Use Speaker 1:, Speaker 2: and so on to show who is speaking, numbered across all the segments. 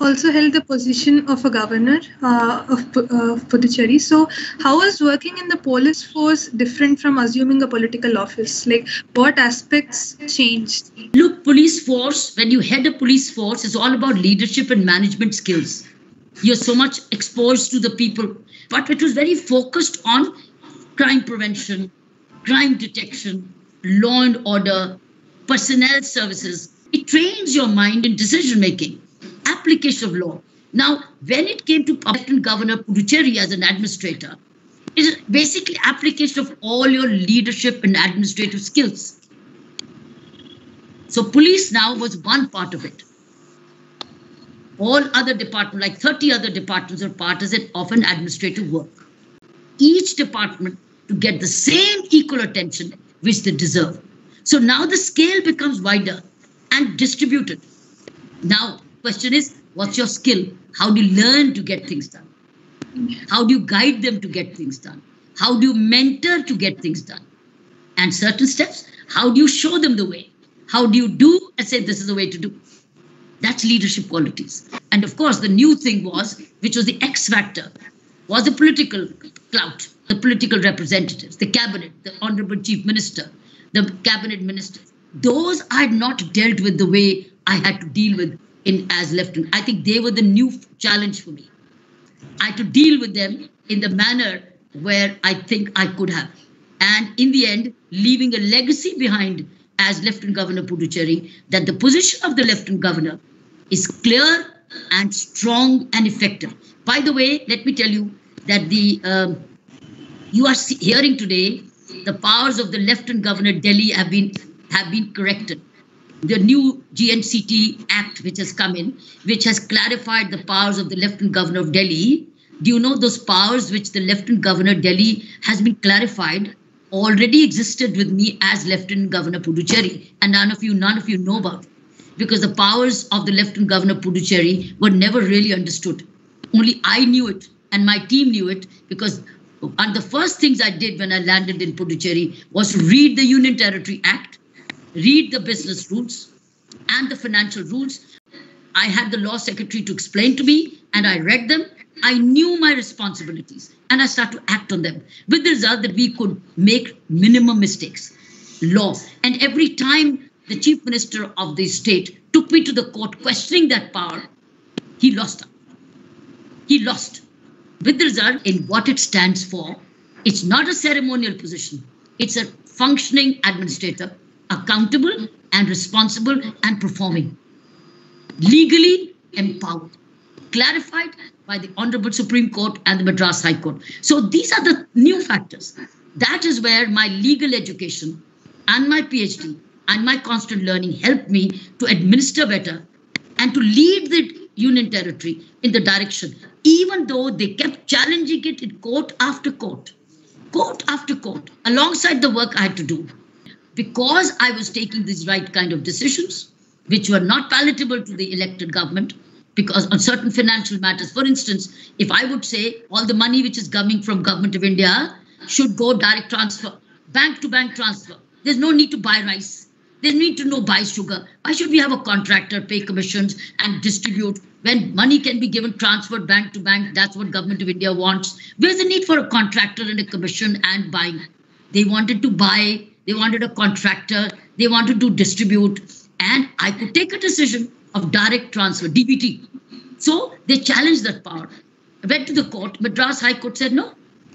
Speaker 1: also held the position of a governor uh, of uh, Puducherry. So, how is working in the police force different from assuming a political office? Like, what aspects changed?
Speaker 2: Look, police force, when you head a police force, it's all about leadership and management skills. You're so much exposed to the people, but it was very focused on crime prevention, crime detection, law and order, personnel services. It trains your mind in decision making application of law. Now, when it came to Lieutenant Governor Puducherry as an administrator, it is basically application of all your leadership and administrative skills. So police now was one part of it. All other departments, like 30 other departments, are part of an administrative work. Each department to get the same equal attention which they deserve. So now the scale becomes wider and distributed. Now, question is what's your skill? How do you learn to get things done? How do you guide them to get things done? How do you mentor to get things done? And certain steps how do you show them the way? How do you do and say this is the way to do that's leadership qualities. And of course the new thing was which was the x factor was the political clout the political representatives the cabinet the honorable chief minister the cabinet ministers. Those i had not dealt with the way i had to deal with in as lieutenant. I think they were the new challenge for me. I had to deal with them in the manner where I think I could have. And in the end, leaving a legacy behind as left Lieutenant Governor Puducherry, that the position of the left Lieutenant Governor is clear and strong and effective. By the way, let me tell you that the um, you are hearing today the powers of the left Lieutenant Governor Delhi have been have been corrected the new GNCT Act, which has come in, which has clarified the powers of the Lieutenant Governor of Delhi. Do you know those powers which the Lieutenant Governor Delhi has been clarified already existed with me as Lieutenant Governor Puducherry, and none of you, none of you know about it. Because the powers of the Lieutenant Governor Puducherry were never really understood. Only I knew it, and my team knew it, because one of the first things I did when I landed in Puducherry was read the Union Territory Act read the business rules and the financial rules. I had the law secretary to explain to me, and I read them. I knew my responsibilities and I started to act on them with the result that we could make minimum mistakes. Law. And every time the chief minister of the state took me to the court questioning that power, he lost. He lost. With the result in what it stands for, it's not a ceremonial position, it's a functioning administrator accountable and responsible and performing. Legally empowered, clarified by the Honorable Supreme Court and the Madras High Court. So these are the new factors. That is where my legal education and my PhD and my constant learning helped me to administer better and to lead the Union Territory in the direction, even though they kept challenging it in court after court, court after court, alongside the work I had to do because I was taking these right kind of decisions, which were not palatable to the elected government, because on certain financial matters, for instance, if I would say all the money which is coming from government of India should go direct transfer, bank to bank transfer. There's no need to buy rice. There's no need to no buy sugar. Why should we have a contractor pay commissions and distribute when money can be given transferred bank to bank? That's what government of India wants. Where's the need for a contractor and a commission and buying? They wanted to buy they wanted a contractor, they wanted to distribute, and I could take a decision of direct transfer, DBT. So they challenged that power. I went to the court, Madras High Court said no,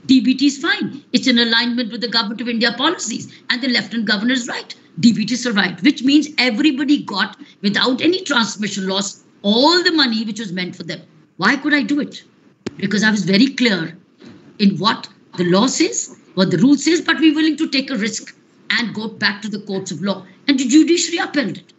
Speaker 2: DBT is fine. It's in alignment with the Government of India policies. And the Lieutenant Governor is right. DBT survived, which means everybody got, without any transmission loss, all the money which was meant for them. Why could I do it? Because I was very clear in what the law says, what the rule says, but we're willing to take a risk and go back to the courts of law. And the judiciary upheld it.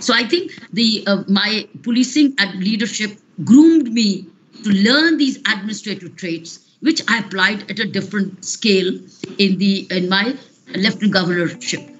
Speaker 2: So I think the uh, my policing and leadership groomed me to learn these administrative traits, which I applied at a different scale in the in my lieutenant governorship.